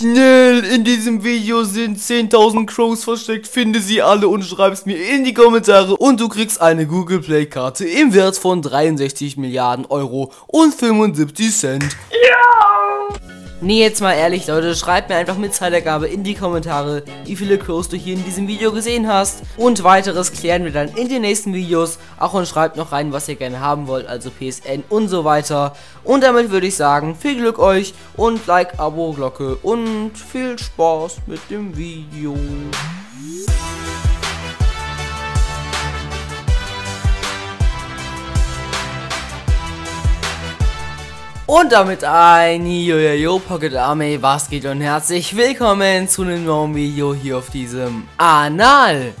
Schnell, in diesem Video sind 10.000 Crows versteckt, finde sie alle und schreib's mir in die Kommentare und du kriegst eine Google Play Karte im Wert von 63 Milliarden Euro und 75 Cent. Ja! Nee, jetzt mal ehrlich, Leute, schreibt mir einfach mit Zeitangabe in die Kommentare, wie viele Crows du hier in diesem Video gesehen hast. Und weiteres klären wir dann in den nächsten Videos. Auch und schreibt noch rein, was ihr gerne haben wollt, also PSN und so weiter. Und damit würde ich sagen, viel Glück euch und Like, Abo, Glocke und viel Spaß mit dem Video. Und damit ein Yo Pocket Army, was geht und herzlich willkommen zu einem neuen Video hier auf diesem Anal.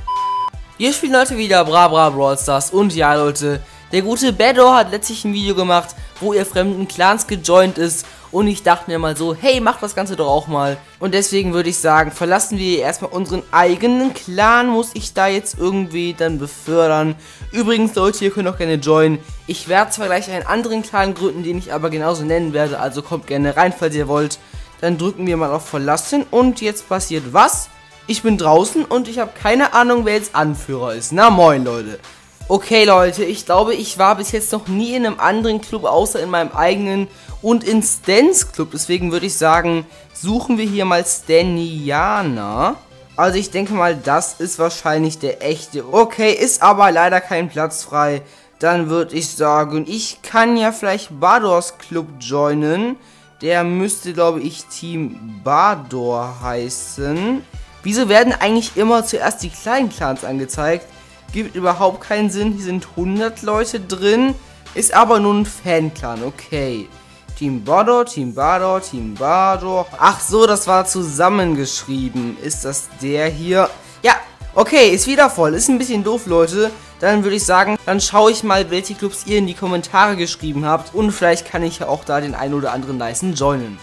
Wir spielen heute wieder Bra Bra Brawl Stars und ja Leute, der gute Bedo hat letztlich ein Video gemacht, wo er fremden Clans gejoint ist und ich dachte mir mal so, hey, mach das Ganze doch auch mal. Und deswegen würde ich sagen, verlassen wir erstmal unseren eigenen Clan, muss ich da jetzt irgendwie dann befördern. Übrigens, Leute, ihr könnt auch gerne joinen. Ich werde zwar gleich einen anderen Clan gründen, den ich aber genauso nennen werde, also kommt gerne rein, falls ihr wollt. Dann drücken wir mal auf Verlassen und jetzt passiert was? Ich bin draußen und ich habe keine Ahnung, wer jetzt Anführer ist. Na moin, Leute. Okay, Leute, ich glaube, ich war bis jetzt noch nie in einem anderen Club, außer in meinem eigenen und in Stans Club. Deswegen würde ich sagen, suchen wir hier mal Staniana. Also ich denke mal, das ist wahrscheinlich der echte. Okay, ist aber leider kein Platz frei. Dann würde ich sagen, ich kann ja vielleicht Badors Club joinen. Der müsste, glaube ich, Team Bador heißen. Wieso werden eigentlich immer zuerst die kleinen Clans angezeigt? Gibt überhaupt keinen Sinn. Hier sind 100 Leute drin. Ist aber nur ein Fanclan. Okay. Team Bador, Team Bador, Team Bador. Ach so, das war zusammengeschrieben. Ist das der hier? Ja, okay, ist wieder voll. Ist ein bisschen doof, Leute. Dann würde ich sagen, dann schaue ich mal, welche Clubs ihr in die Kommentare geschrieben habt. Und vielleicht kann ich ja auch da den einen oder anderen nicen joinen.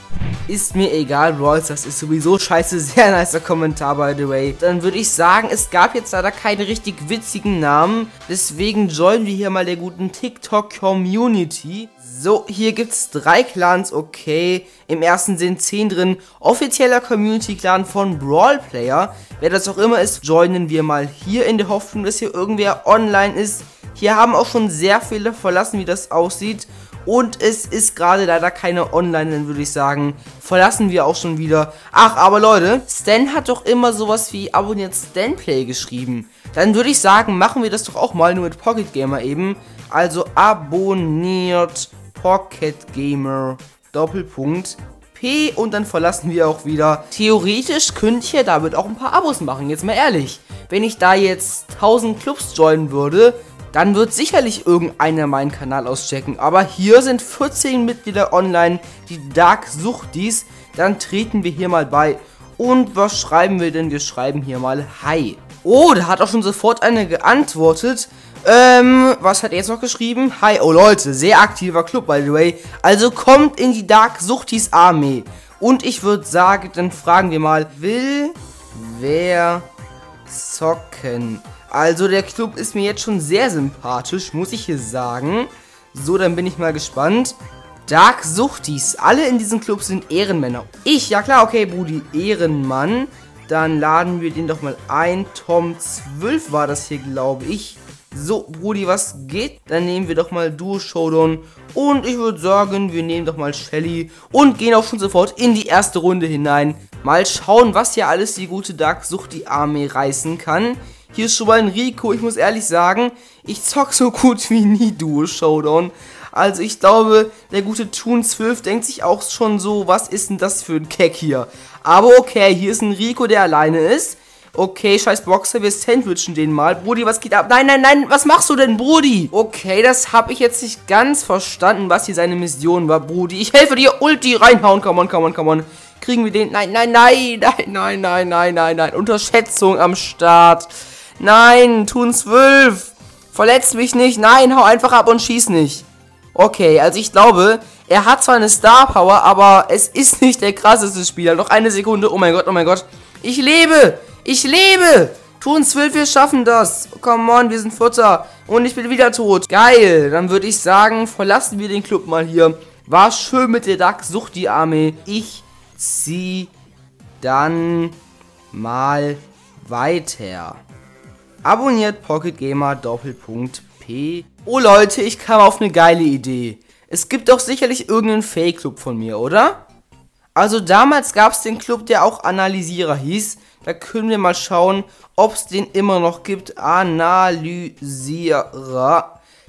Ist mir egal, Brawls, das ist sowieso scheiße. Sehr nicer Kommentar, by the way. Dann würde ich sagen, es gab jetzt leider keine richtig witzigen Namen. Deswegen joinen wir hier mal der guten TikTok-Community. So, hier gibt es drei Clans, okay. Im ersten sind zehn drin. Offizieller Community-Clan von Brawl Player. Wer das auch immer ist, joinen wir mal hier in der Hoffnung, dass hier irgendwer online ist. Hier haben auch schon sehr viele verlassen, wie das aussieht. Und es ist gerade leider keine online, dann würde ich sagen, verlassen wir auch schon wieder. Ach, aber Leute, Stan hat doch immer sowas wie abonniert Stanplay geschrieben. Dann würde ich sagen, machen wir das doch auch mal nur mit Pocket Gamer eben. Also abonniert Pocket Gamer Doppelpunkt P und dann verlassen wir auch wieder. Theoretisch könnte ich ja damit auch ein paar Abos machen, jetzt mal ehrlich. Wenn ich da jetzt 1000 Clubs joinen würde, dann wird sicherlich irgendeiner meinen Kanal auschecken. Aber hier sind 14 Mitglieder online, die Dark Suchtis. Dann treten wir hier mal bei. Und was schreiben wir denn? Wir schreiben hier mal Hi. Oh, da hat auch schon sofort eine geantwortet. Ähm, was hat er jetzt noch geschrieben? Hi, oh Leute, sehr aktiver Club, by the way. Also kommt in die Dark Suchtis Armee. Und ich würde sagen, dann fragen wir mal, will wer zocken? Also der Club ist mir jetzt schon sehr sympathisch, muss ich hier sagen. So, dann bin ich mal gespannt. Dark Suchtis. Alle in diesem Club sind Ehrenmänner. Ich, ja klar, okay, Brudi, Ehrenmann. Dann laden wir den doch mal ein. Tom 12 war das hier, glaube ich. So, Brudi, was geht? Dann nehmen wir doch mal Duo Showdown. Und ich würde sagen, wir nehmen doch mal Shelly. Und gehen auch schon sofort in die erste Runde hinein. Mal schauen, was hier alles die gute Dark Suchti Armee reißen kann. Hier ist schon mal ein Rico. Ich muss ehrlich sagen, ich zock so gut wie nie Duo Showdown. Also ich glaube, der gute Toon 12 denkt sich auch schon so, was ist denn das für ein Keck hier? Aber okay, hier ist ein Rico, der alleine ist. Okay, scheiß Boxer, wir sandwichen den mal. Brudi, was geht ab? Nein, nein, nein, was machst du denn, Brudi? Okay, das habe ich jetzt nicht ganz verstanden, was hier seine Mission war, Brudi. Ich helfe dir, Ulti reinhauen. Come on, come on, come on. Kriegen wir den? Nein, nein, nein, nein, nein, nein, nein, nein, nein. Unterschätzung am Start. Nein, tun zwölf. Verletzt mich nicht. Nein, hau einfach ab und schieß nicht. Okay, also ich glaube, er hat zwar eine Star Power, aber es ist nicht der krasseste Spieler. Noch eine Sekunde. Oh mein Gott, oh mein Gott. Ich lebe. Ich lebe. Tun zwölf, wir schaffen das. Come on, wir sind Futter. Und ich bin wieder tot. Geil. Dann würde ich sagen, verlassen wir den Club mal hier. War schön mit der Duck. Sucht die Armee. Ich zieh dann mal weiter. Abonniert Pocket Gamer Doppelpunkt P. Oh Leute, ich kam auf eine geile Idee. Es gibt doch sicherlich irgendeinen Fake-Club von mir, oder? Also damals gab es den Club, der auch Analysierer hieß. Da können wir mal schauen, ob es den immer noch gibt. Analysierer.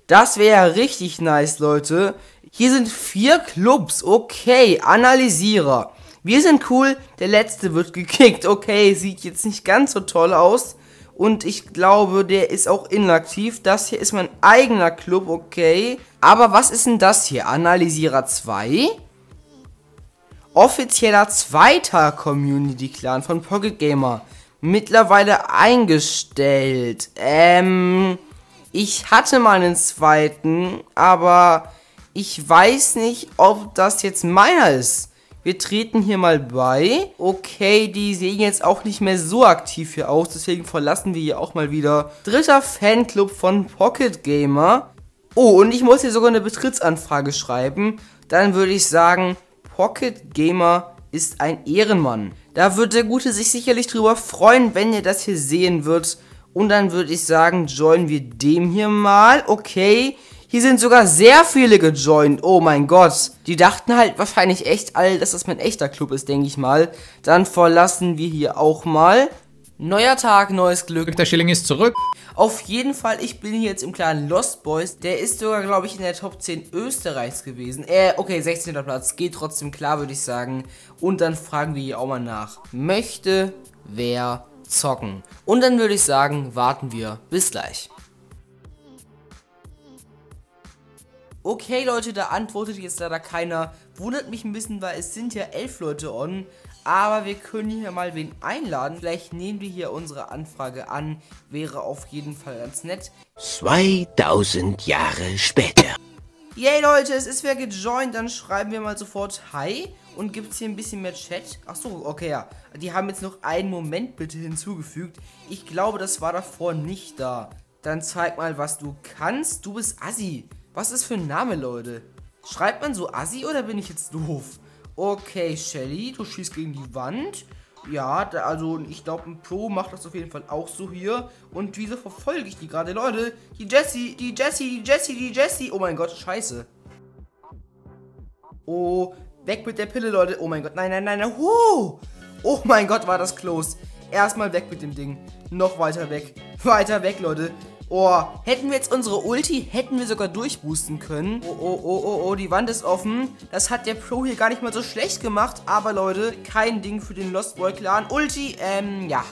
Das wäre ja richtig nice, Leute. Hier sind vier Clubs. Okay, Analysierer. Wir sind cool. Der letzte wird gekickt. Okay, sieht jetzt nicht ganz so toll aus. Und ich glaube, der ist auch inaktiv. Das hier ist mein eigener Club, okay. Aber was ist denn das hier? Analysierer 2? Offizieller zweiter Community-Clan von Pocket Gamer. Mittlerweile eingestellt. Ähm, ich hatte mal einen zweiten, aber ich weiß nicht, ob das jetzt meiner ist. Wir treten hier mal bei. Okay, die sehen jetzt auch nicht mehr so aktiv hier aus, deswegen verlassen wir hier auch mal wieder. Dritter Fanclub von Pocket Gamer. Oh, und ich muss hier sogar eine Betrittsanfrage schreiben. Dann würde ich sagen, Pocket Gamer ist ein Ehrenmann. Da wird der Gute sich sicherlich drüber freuen, wenn er das hier sehen wird. Und dann würde ich sagen, joinen wir dem hier mal. Okay. Hier sind sogar sehr viele gejoint. Oh mein Gott. Die dachten halt wahrscheinlich echt alle, dass das mein echter Club ist, denke ich mal. Dann verlassen wir hier auch mal. Neuer Tag, neues Glück. Der Schilling ist zurück. Auf jeden Fall, ich bin hier jetzt im kleinen Lost Boys. Der ist sogar, glaube ich, in der Top 10 Österreichs gewesen. Äh, okay, 16. Platz. Geht trotzdem klar, würde ich sagen. Und dann fragen wir hier auch mal nach. Möchte wer zocken? Und dann würde ich sagen, warten wir. Bis gleich. Okay, Leute, da antwortet jetzt leider keiner. Wundert mich ein bisschen, weil es sind ja elf Leute on. Aber wir können hier mal wen einladen. Vielleicht nehmen wir hier unsere Anfrage an. Wäre auf jeden Fall ganz nett. 2000 Jahre später. Yay, Leute, es ist wer gejoint. Dann schreiben wir mal sofort Hi. Und gibt es hier ein bisschen mehr Chat? Achso, okay, ja. Die haben jetzt noch einen Moment bitte hinzugefügt. Ich glaube, das war davor nicht da. Dann zeig mal, was du kannst. Du bist Assi. Was ist für ein Name, Leute? Schreibt man so Assi oder bin ich jetzt doof? Okay, Shelly, du schießt gegen die Wand. Ja, da, also ich glaube, ein Pro macht das auf jeden Fall auch so hier. Und wieso verfolge ich die gerade? Leute, die Jessie, die Jessie, die Jessie, die Jessie. Oh mein Gott, scheiße. Oh, weg mit der Pille, Leute. Oh mein Gott, nein, nein, nein, nein. Oh, oh mein Gott, war das close. Erstmal weg mit dem Ding. Noch weiter weg. Weiter weg, Leute. Oh, hätten wir jetzt unsere Ulti, hätten wir sogar durchboosten können. Oh, oh, oh, oh, oh, die Wand ist offen. Das hat der Pro hier gar nicht mal so schlecht gemacht. Aber Leute, kein Ding für den Lost Boy Clan. Ulti, ähm, ja.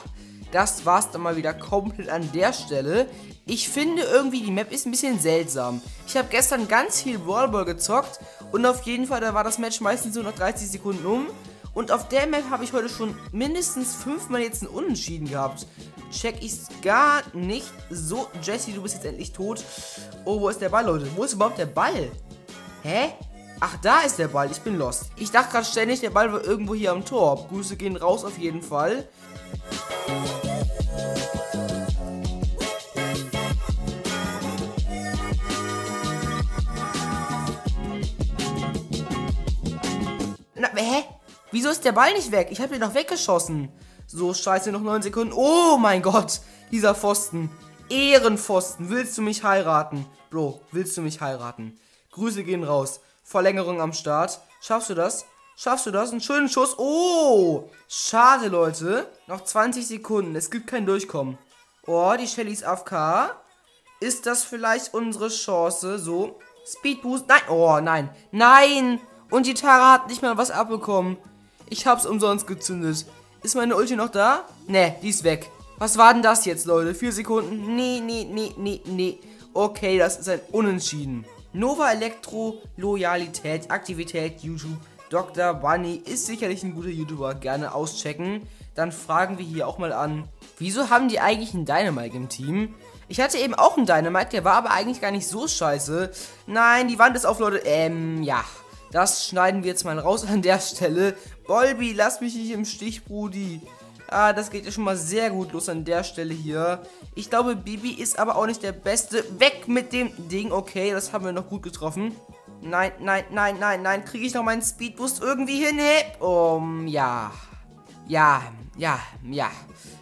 Das war's dann mal wieder komplett an der Stelle. Ich finde irgendwie, die Map ist ein bisschen seltsam. Ich habe gestern ganz viel Wallball gezockt. Und auf jeden Fall, da war das Match meistens nur noch 30 Sekunden um. Und auf der Map habe ich heute schon mindestens fünfmal jetzt einen Unentschieden gehabt. Check ich's gar nicht. So, Jesse, du bist jetzt endlich tot. Oh, wo ist der Ball, Leute? Wo ist überhaupt der Ball? Hä? Ach, da ist der Ball. Ich bin lost. Ich dachte gerade ständig, der Ball war irgendwo hier am Tor. Grüße gehen raus auf jeden Fall. Na, hä? Wieso ist der Ball nicht weg? Ich habe den doch weggeschossen. So, scheiße, noch 9 Sekunden. Oh mein Gott, dieser Pfosten. Ehrenpfosten. Willst du mich heiraten? Bro, willst du mich heiraten? Grüße gehen raus. Verlängerung am Start. Schaffst du das? Schaffst du das? Einen schönen Schuss. Oh! Schade, Leute. Noch 20 Sekunden. Es gibt kein Durchkommen. Oh, die Shelly ist AFK. Ist das vielleicht unsere Chance? So. Speedboost. Nein. Oh, nein. Nein. Und die Tara hat nicht mal was abbekommen. Ich hab's umsonst gezündet. Ist meine Ulti noch da? Ne, die ist weg. Was war denn das jetzt, Leute? Vier Sekunden? Nee, nee, nee, nee, nee. Okay, das ist ein Unentschieden. Nova Elektro, Loyalität, Aktivität, YouTube. Dr. Bunny ist sicherlich ein guter YouTuber. Gerne auschecken. Dann fragen wir hier auch mal an, wieso haben die eigentlich einen Dynamite im Team? Ich hatte eben auch einen Dynamite, der war aber eigentlich gar nicht so scheiße. Nein, die Wand ist auf, Leute. Ähm, ja. Das schneiden wir jetzt mal raus an der Stelle. Bolby, lass mich nicht im Stich, Brudi. Ah, das geht ja schon mal sehr gut los an der Stelle hier. Ich glaube, Bibi ist aber auch nicht der Beste. Weg mit dem Ding. Okay, das haben wir noch gut getroffen. Nein, nein, nein, nein, nein. Kriege ich noch meinen Speedboost irgendwie hin? Um, ja. Ja, ja, ja.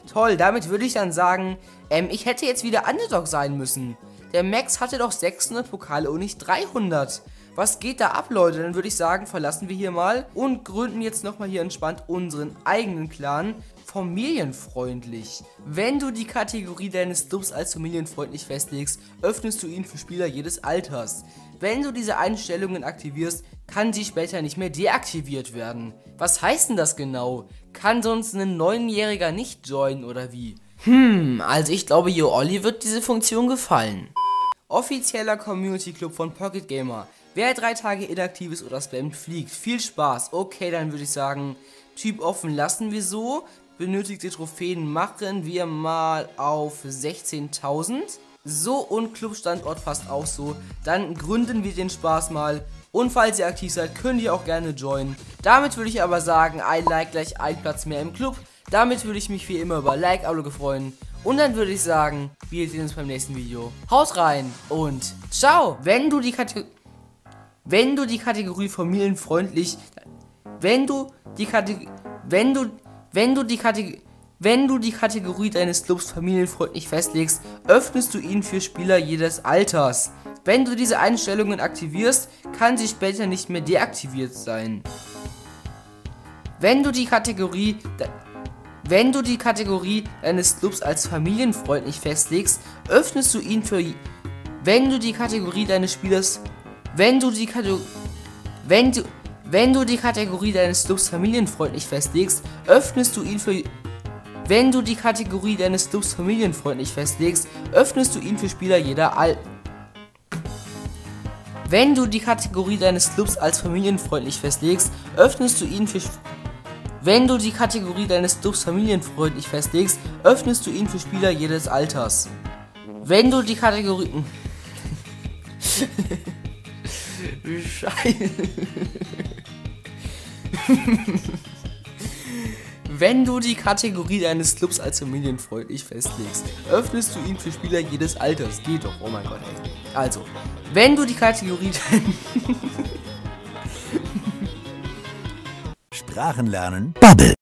Toll, damit würde ich dann sagen, ähm, ich hätte jetzt wieder Underdog sein müssen. Der Max hatte doch 600 Pokale und nicht 300. Was geht da ab, Leute? Dann würde ich sagen, verlassen wir hier mal und gründen jetzt nochmal hier entspannt unseren eigenen Clan. Familienfreundlich. Wenn du die Kategorie deines Clubs als familienfreundlich festlegst, öffnest du ihn für Spieler jedes Alters. Wenn du diese Einstellungen aktivierst, kann sie später nicht mehr deaktiviert werden. Was heißt denn das genau? Kann sonst ein Neunjähriger nicht joinen oder wie? Hm, also ich glaube, Yo Olli wird diese Funktion gefallen. Offizieller Community Club von Pocket Gamer. Wer drei Tage inaktiv ist oder spammt, fliegt. Viel Spaß. Okay, dann würde ich sagen, Typ offen lassen wir so. Benötigte Trophäen machen wir mal auf 16.000. So und Clubstandort passt auch so. Dann gründen wir den Spaß mal. Und falls ihr aktiv seid, könnt ihr auch gerne joinen. Damit würde ich aber sagen, ein Like gleich ein Platz mehr im Club. Damit würde ich mich wie immer über Like-Abo freuen. Und dann würde ich sagen, wir sehen uns beim nächsten Video. Haut rein und ciao. Wenn du die Kategorie wenn du die Kategorie familienfreundlich, wenn du die Kategorie, wenn du, wenn du die Kategorie, wenn du die Kategorie deines Clubs familienfreundlich festlegst, öffnest du ihn für Spieler jedes Alters. Wenn du diese Einstellungen aktivierst, kann sie später nicht mehr deaktiviert sein. Wenn du die Kategorie wenn du die Kategorie deines Clubs als familienfreundlich festlegst, öffnest du ihn für wenn du die Kategorie deines Spielers wenn du die Kategorie wenn du wenn du die Kategorie deines Clubs familienfreundlich festlegst, öffnest du ihn für wenn du die Kategorie deines Clubs familienfreundlich festlegst, öffnest du ihn für Spieler jeder Al Wenn du die Kategorie deines Clubs als familienfreundlich festlegst, öffnest du ihn für Wenn du die Kategorie deines Clubs familienfreundlich festlegst, öffnest du ihn für Spieler jedes Alters. Wenn du die Kategorie Scheiße. Wenn du die Kategorie deines Clubs als familienfreundlich festlegst, öffnest du ihn für Spieler jedes Alters. Geht doch, oh mein Gott, ey. Also, wenn du die Kategorie Sprachen lernen. Bubble.